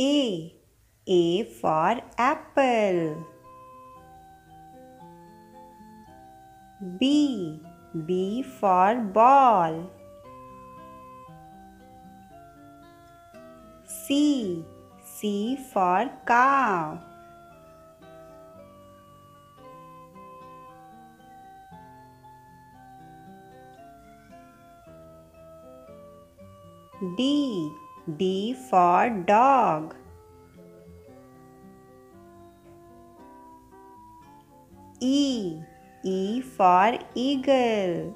A. A for apple. B. B for ball. C. C for cow. D. D for dog. E. E for eagle.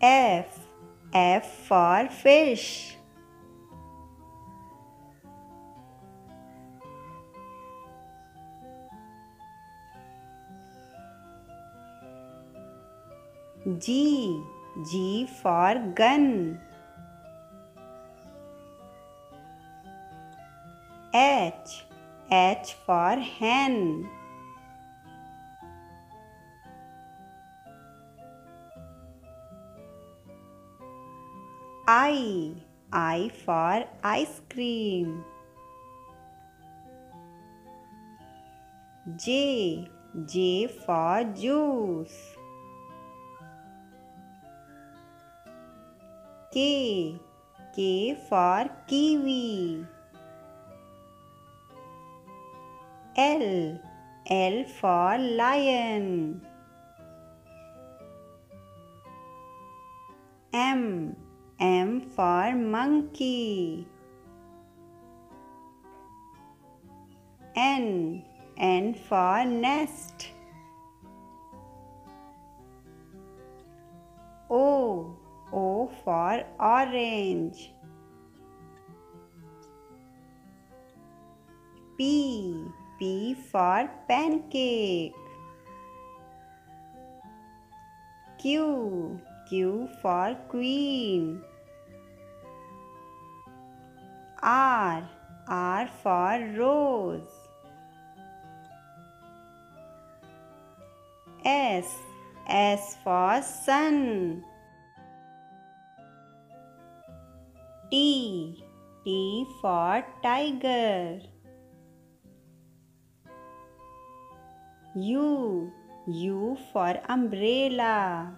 F. F for fish. G. G for gun. H. H for hen. I. I for ice cream. J. J for juice. K. K for kiwi. L. L for lion. M. M for monkey. N. N for nest. O. O for orange. P. P for pancake. Q. Q for queen. R. R for rose. S. S for sun. T. T for tiger. U. U for umbrella.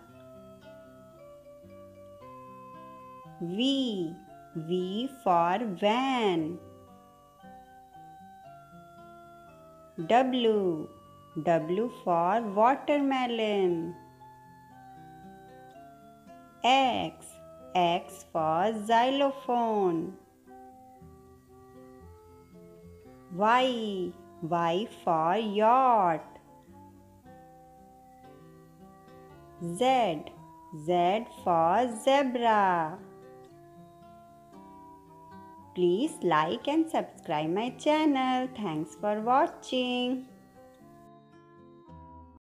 V. V for van. W. W for watermelon. X. X for xylophone. Y. Y for yacht. Z. Z for zebra. Please like and subscribe my channel. Thanks for watching.